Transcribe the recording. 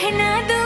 पहना दो